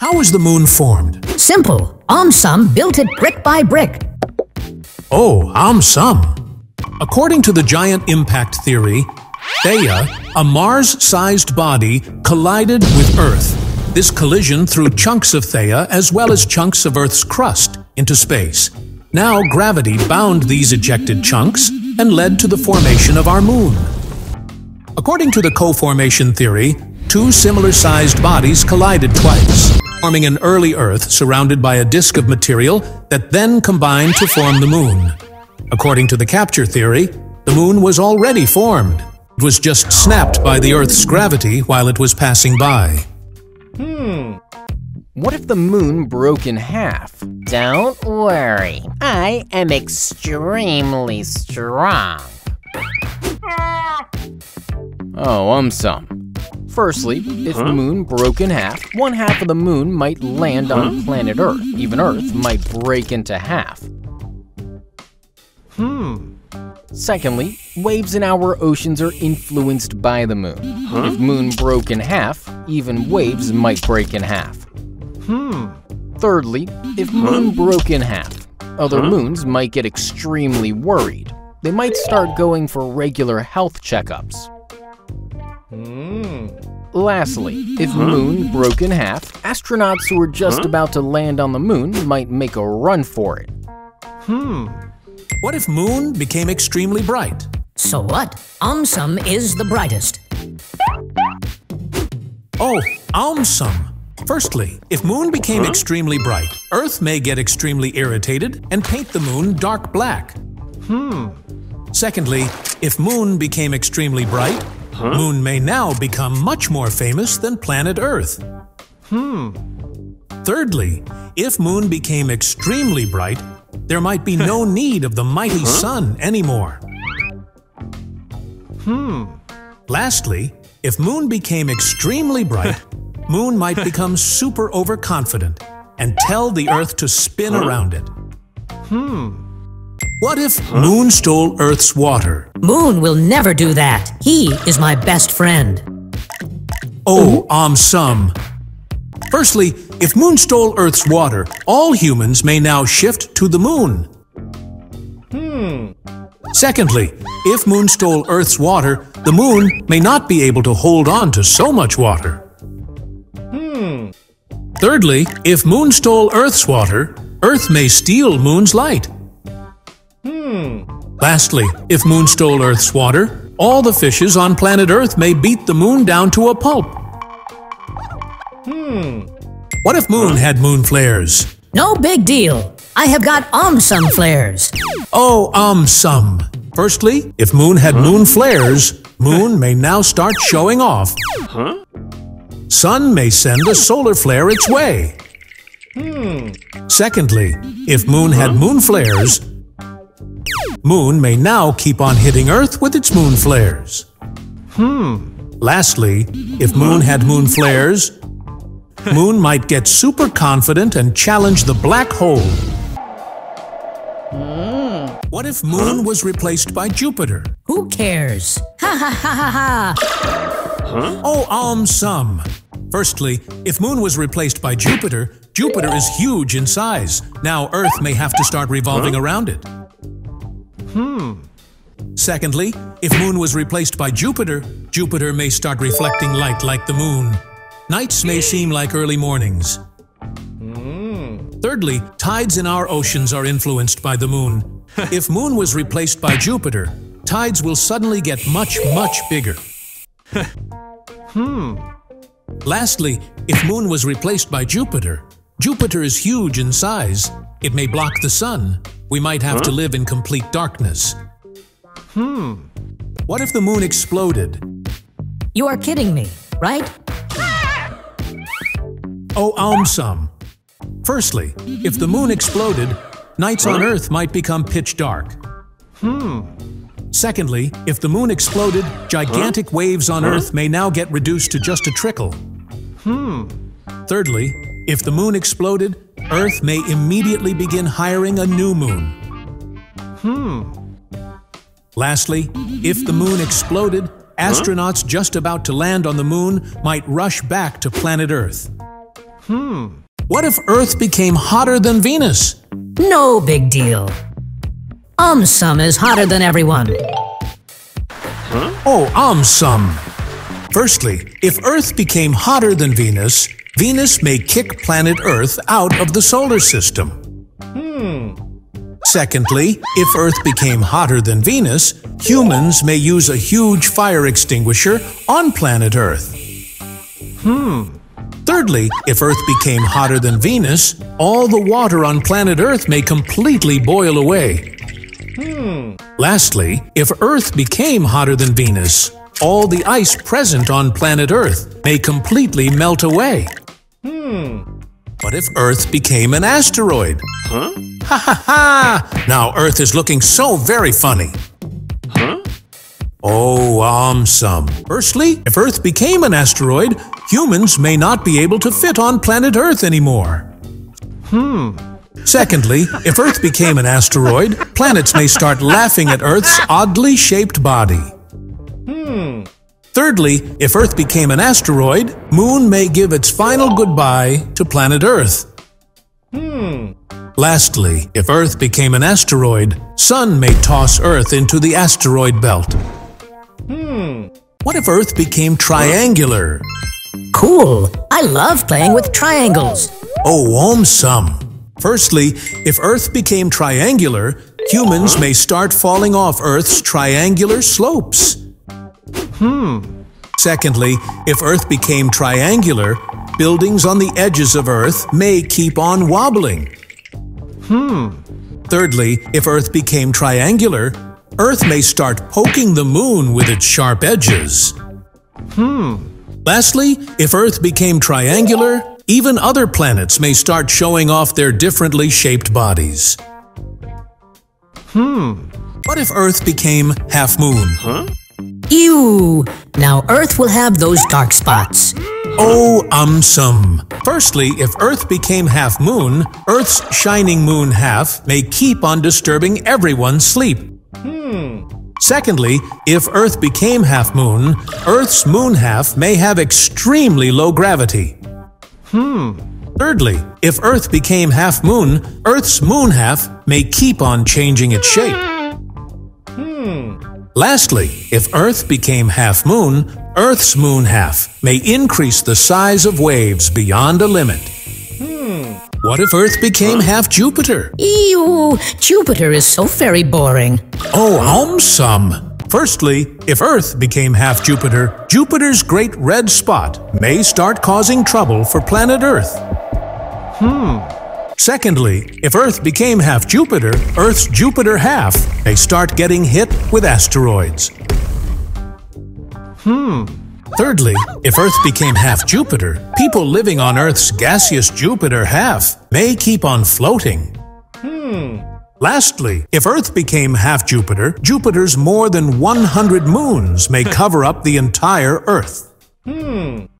How was the moon formed? Simple. AumSum built it brick by brick. Oh, AumSum. According to the giant impact theory, Theia, a Mars-sized body, collided with Earth. This collision threw chunks of Theia as well as chunks of Earth's crust into space. Now gravity bound these ejected chunks and led to the formation of our moon. According to the co-formation theory, two similar-sized bodies collided twice, forming an early Earth surrounded by a disk of material that then combined to form the moon. According to the capture theory, the moon was already formed. It was just snapped by the Earth's gravity while it was passing by. Hmm. What if the moon broke in half? Don't worry, I am extremely strong. Oh, AumSum. Firstly, if the moon broke in half, one half of the moon might land on planet Earth. Even Earth might break into half. Hmm. Secondly, waves in our oceans are influenced by the moon. If moon broke in half, even waves might break in half. Hmm. Thirdly, if moon broke in half, other moons might get extremely worried. They might start going for regular health checkups. Hmm. Lastly, if moon broke in half, astronauts who are just about to land on the moon might make a run for it. Hmm. What if moon became extremely bright? So what? AumSum is the brightest. Oh, AumSum. Firstly, if moon became extremely bright, Earth may get extremely irritated and paint the moon dark black. Hmm. Secondly, if moon became extremely bright, moon may now become much more famous than planet Earth. Hmm. Thirdly, if moon became extremely bright, there might be no need of the mighty sun anymore. Hmm. Lastly, if moon became extremely bright, moon might become super overconfident and tell the earth to spin around it. Hmm. What if moon stole earth's water? Moon will never do that. He is my best friend. Oh, um some. Firstly, if moon stole earth's water, all humans may now shift to the moon. Hmm. Secondly, if moon stole earth's water, the moon may not be able to hold on to so much water. Hmm. Thirdly, if moon stole earth's water, earth may steal moon's light. Hmm. Lastly, if moon stole earth's water, all the fishes on planet earth may beat the moon down to a pulp. Hmm. What if moon had moon flares? No big deal. I have got AumSum flares. Oh, um, some. Firstly, if moon had moon flares, moon may now start showing off. Huh? Sun may send a solar flare its way. Hmm. Secondly, if moon had moon flares, moon may now keep on hitting Earth with its moon flares. Hmm. Lastly, if moon had moon flares, moon might get super confident and challenge the black hole. Hmm. What if moon was replaced by Jupiter? Who cares? Ha ha ha ha ha. Huh? Oh, um, some. Firstly, if Moon was replaced by Jupiter, Jupiter is huge in size. Now Earth may have to start revolving around it. Secondly, if Moon was replaced by Jupiter, Jupiter may start reflecting light like the Moon. Nights may seem like early mornings. Thirdly, tides in our oceans are influenced by the Moon. if Moon was replaced by Jupiter, tides will suddenly get much, much bigger. Hmm. Lastly, if Moon was replaced by Jupiter, Jupiter is huge in size. It may block the sun. We might have to live in complete darkness. Hmm. What if the Moon exploded? You are kidding me, right? Oh, um, some. Firstly, if the Moon exploded, nights on Earth might become pitch dark. Hmm. Secondly, if the Moon exploded, gigantic waves on Earth may now get reduced to just a trickle. Hmm. Thirdly, if the Moon exploded, Earth may immediately begin hiring a new moon. Hmm. Lastly, if the moon exploded, astronauts just about to land on the moon might rush back to planet Earth. Hmm. What if Earth became hotter than Venus? No big deal. Um Sum is hotter than everyone. Huh? Oh, um, some. Firstly, if Earth became hotter than Venus, Venus may kick planet Earth out of the solar system. Secondly, if Earth became hotter than Venus, humans may use a huge fire extinguisher on planet Earth. Hmm. Thirdly, if Earth became hotter than Venus, all the water on planet Earth may completely boil away. Hmm. Lastly, if Earth became hotter than Venus, all the ice present on planet Earth may completely melt away. What if Earth became an asteroid? Huh? Ha ha ha! Now Earth is looking so very funny. Huh? Oh, um, some. Firstly, if Earth became an asteroid, humans may not be able to fit on planet Earth anymore. Hmm. Secondly, if Earth became an asteroid, planets may start laughing at Earth's oddly shaped body. Thirdly, if Earth became an asteroid, Moon may give its final goodbye to planet Earth. Hmm. Lastly, if Earth became an asteroid, Sun may toss Earth into the asteroid belt. Hmm. What if Earth became triangular? Cool. I love playing with triangles. Oh, AumSum. Firstly, if Earth became triangular, humans may start falling off Earth's triangular slopes. Secondly, if Earth became triangular, buildings on the edges of Earth may keep on wobbling. Hmm. Thirdly, if Earth became triangular, Earth may start poking the moon with its sharp edges. Hmm. Lastly, if Earth became triangular, even other planets may start showing off their differently shaped bodies. Hmm. What if Earth became half moon? Ew. Now Earth will have those dark spots. Oh, um, some. Firstly, if Earth became half moon, Earth's shining moon half may keep on disturbing everyone's sleep. Hmm. Secondly, if Earth became half moon, Earth's moon half may have extremely low gravity. Hmm. Thirdly, if Earth became half moon, Earth's moon half may keep on changing its shape. Lastly, if Earth became half moon, Earth's moon half may increase the size of waves beyond a limit. Hmm. What if Earth became half Jupiter? Ew. Jupiter is so very boring. Oh, AumSum. Firstly, if Earth became half Jupiter, Jupiter's great red spot may start causing trouble for planet Earth. Secondly, if Earth became half Jupiter, Earth's Jupiter half may start getting hit with asteroids. Hmm. Thirdly, if Earth became half Jupiter, people living on Earth's gaseous Jupiter half may keep on floating. Hmm. Lastly, if Earth became half Jupiter, Jupiter's more than 100 moons may cover up the entire Earth.